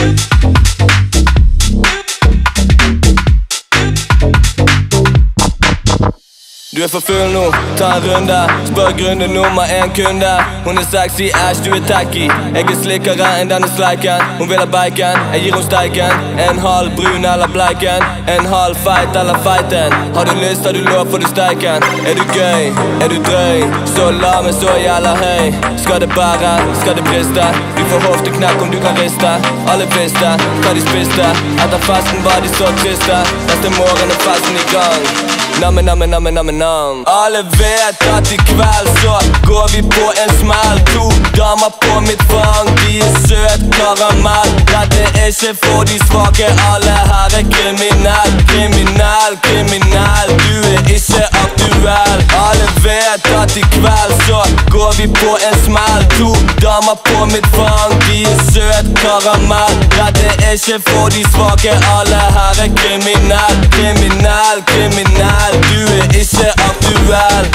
You. Du er for full nå, ta en runde. Spør grunde nummer én kunde. Hun er sexy, æsj, du er tacky. Jeg er slikkere enn denne sleiken. Hun vil ha bacon, jeg gir hun steiken. En halv brun eller bleiken. En halv feit eller feiten. Har du lyst, har du lov, får du steiken. Er du gøy, er du drøy? Så la meg så jævla høy. Skal det bære, skal det briste? Du får hofteknekk om du kan riste. Alle visste hva de spiste. Etter festen var de så triste. Neste morgen er festen i gang. Namme, namme, namme, namme, nam. Alle vet at i kveld så går vi på en smell. To damer på mitt fang, de er søt karamell. Dette er ikke for de svake, alle her er kriminell. Kriminell, kriminell, du er ikke aktuell. Alle vet at i kveld så går vi på en smell. To damer på mitt fang, er søt karamell. Dette er ikke for de svake, alle her er kriminell. Kriminell, kriminell, du er ikke aktuell.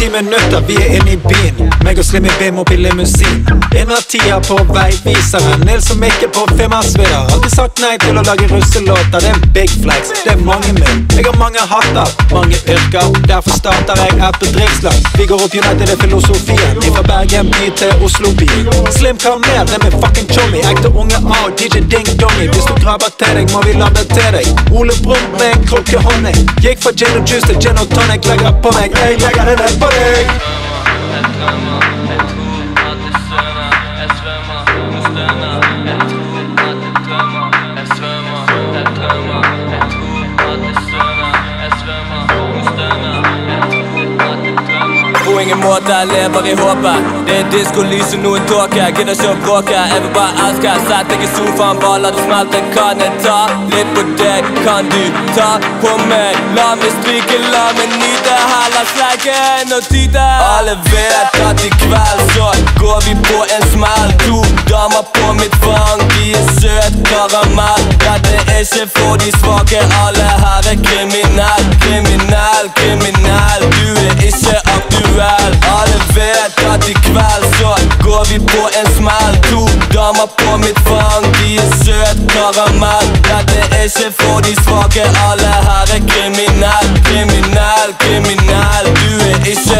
Ti minutter, vi er inne i byen. Meg og Slimmy Bim opp i limousin. Innertida på veiviseren. Nils og ikke på Finnmarksvidda. Alltid sagt nei til å lage russelåter. Det er en big flex, det er mange med. Jeg har mange hatter, mange yrker. Derfor starter jeg et bedriftslag. Vi går opp United er filosofien. Fra Bergen by til Oslo by. Slim Kamer, det er min fucking chommy. Ekte unge A og DJ Ding Dongy. Hvis du grabber til deg, må vi lande til deg. Ole Brumm med en krukke honning. Gikk fra gin og juice til gin og tonic. Legger på meg, jeg legger det ned på deg. Drømmer. Måte jeg lever i håpet. Det er diskolys og noe tåke. Gidder ikke å bråke, jeg vil bare elske. Sett deg i sofaen, bare la det smelte. Kan jeg ta litt på deg? Kan du ta på meg? La meg stryke, la meg nyte. Heller sleike enn å tyte. Alle vet at i kveld så går vi på en smell. To damer på mitt fang, de er søt karamell. Dette er ikke for de svake, alle her er kriminell. Kriminell, kriminell, du er ikke damer på mitt fang, de er søt karamell. Dette er ikke for de svake, alle her er kriminell. Kriminell, kriminell, du er ikke.